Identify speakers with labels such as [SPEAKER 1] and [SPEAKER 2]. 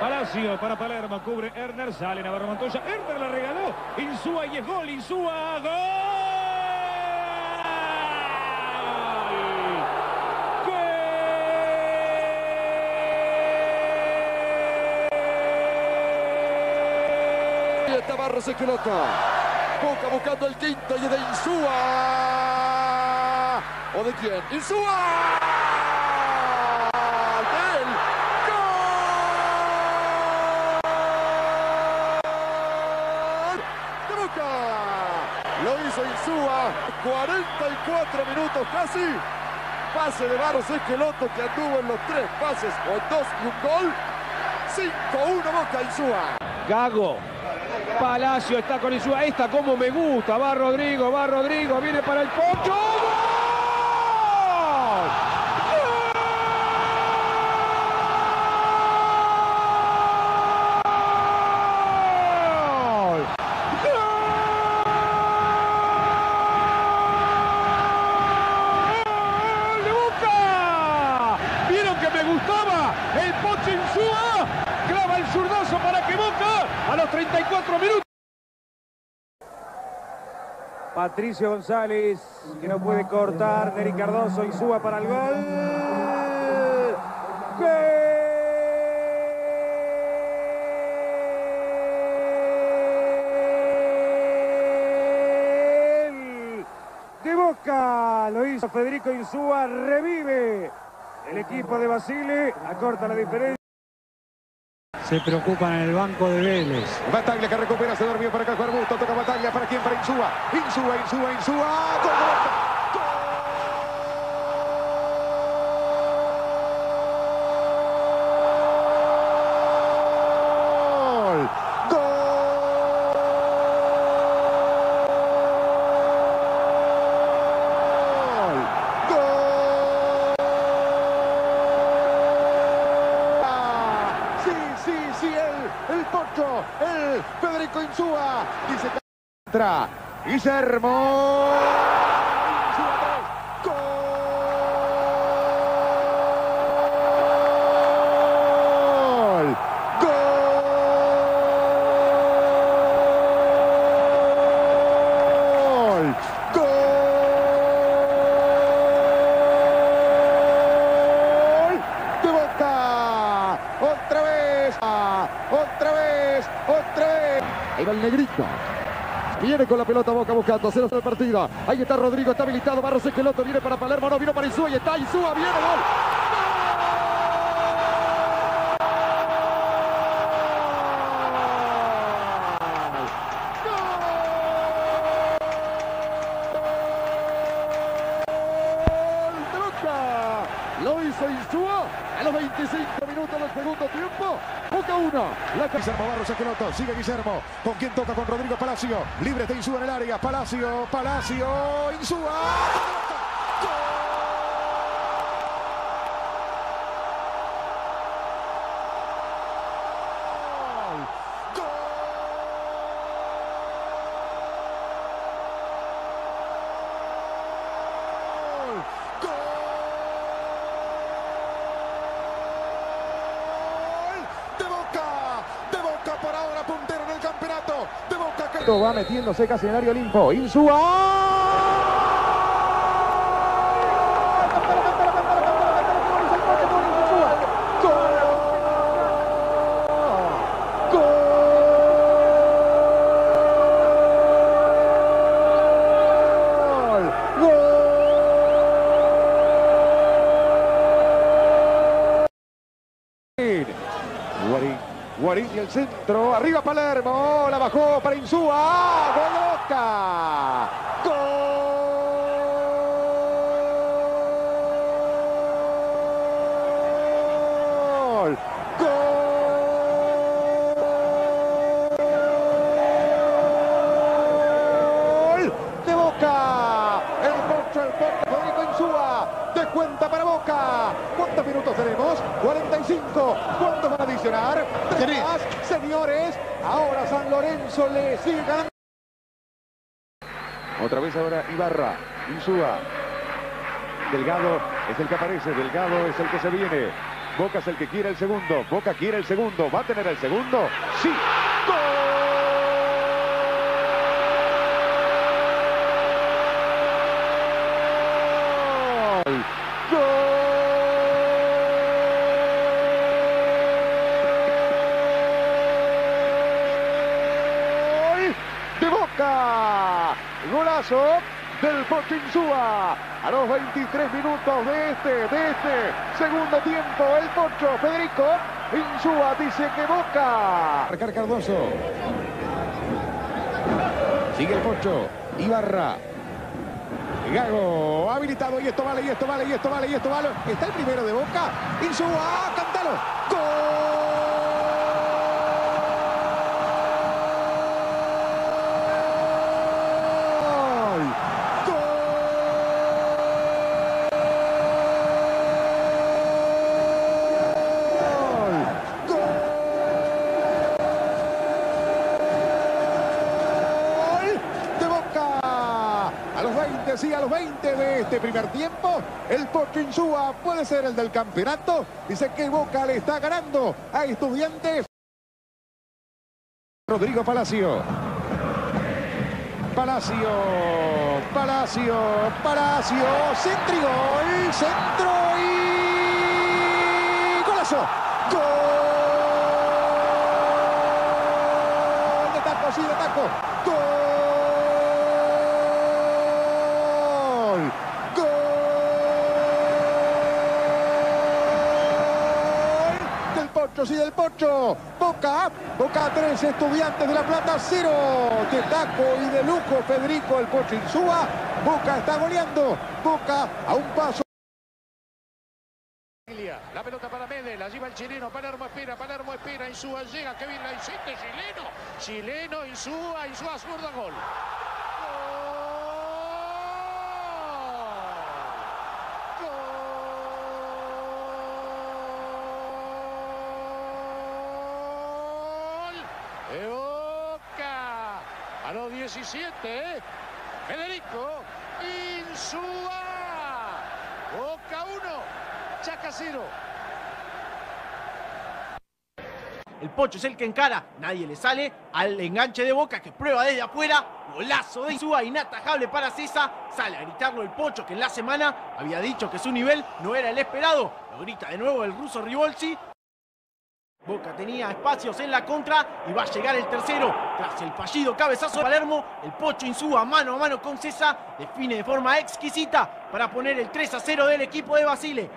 [SPEAKER 1] Palacio para Palermo, cubre Erner, sale Navarro Montoya, Erner la regaló, Insúa y es gol, Insúa,
[SPEAKER 2] gol. Barros Esqueloto. Boca buscando el quinto y de Insúa. ¿O de quién? ¡Insúa! Lo hizo Insúa, 44 minutos casi. Pase de Barros Esqueloto que anduvo en los tres pases o dos y un gol. 5-1 Boca Insúa.
[SPEAKER 3] Gago. Palacio está con Insúa. Esta como me gusta. Va Rodrigo, va Rodrigo. Viene para el Pocho. El Pocho Insúa, clava el zurdazo para que Boca a los 34 minutos.
[SPEAKER 1] Patricio González, que no puede cortar, Neri Cardoso, Insúa para el gol. de Boca, lo hizo Federico Insúa, revive el equipo de Basile acorta la diferencia.
[SPEAKER 4] Se preocupan en el banco de Vélez.
[SPEAKER 2] Bataglia que recupera, se durmió para acá Busto, toca Bataglia, ¿para quién? Para Insúa. Insúa, Insúa, Insúa. ¡Gol! El Federico Insúa. Dice entra Guillermo. Ahí va el negrito. Viene con la pelota Boca buscando, se el partido. Ahí está Rodrigo, está habilitado. Barros Esqueloto viene para Palermo, no vino para Insúa y está Insúa, viene gol. Lo hizo Insúa a los 25 minutos del segundo tiempo. Boca 1. La Guillermo Barros Esqueloto. Sigue Guillermo. ¿Con quien toca? Con Rodrigo Palacio. Libre de Insúa en el área. Palacio, Palacio, Insúa. De Boca. Que... Va metiéndose casi en el área Olimpo. Insúa. Guarín y el centro. Arriba Palermo. La bajó para Insúa. Gol Boca. Gol. Gol. De Boca. El pocho, el pocho. Federico Insúa. De cuenta para Boca. ¿Cuántos minutos tenemos? 45. Señores. Ahora San Lorenzo le sigue ganando. Otra vez ahora Ibarra. Insúa. Delgado es el que aparece. Delgado es el que se viene. Boca es el que quiere el segundo. Boca quiere el segundo. ¿Va a tener el segundo? Sí. ¡Gol! Golazo del Pocho Insúa. A los 23 minutos de este, de este segundo tiempo, el Pocho Federico Insúa dice que Boca. Marcar Cardoso. Sigue el Pocho. Ibarra. Gago habilitado y esto vale, y esto vale, y esto vale, y esto vale. Está el primero de Boca. Insúa, cántalo. ¡Gol! ¡Gol! ¡Gol! de Boca. A 20, sí, a los 20 de este primer tiempo, el Pocho Insúa puede ser el del campeonato. Dice que Boca le está ganando a Estudiantes. Rodrigo Palacio. Palacio, Palacio, Palacio, centro y centro y golazo. Gol de taco, sí, de taco. Gol. Gol sí, del Pocho. Boca, Boca 3, Estudiantes de La Plata 0. De taco y de lujo, Federico el Pocho Insúa. Boca está goleando. Boca a un paso.
[SPEAKER 5] La pelota para Mede, la lleva el chileno, Palermo espera, Palermo espera, Insúa llega, Kevin la insiste, chileno, chileno, Insúa, Insúa zurda, gol. Boca a los 17, ¿eh? Federico Insúa. Boca 1, Chaca 0.
[SPEAKER 6] El Pocho es el que encara, nadie le sale al enganche de Boca que prueba desde afuera, golazo de Insúa, inatajable para César, sale a gritarlo el Pocho que en la semana había dicho que su nivel no era el esperado, lo grita de nuevo el ruso Rivolsi. Boca tenía espacios en la contra y va a llegar el tercero. Tras el fallido cabezazo de Palermo, el Pocho Insúa mano a mano con César define de forma exquisita para poner el 3 a 0 del equipo de Basile.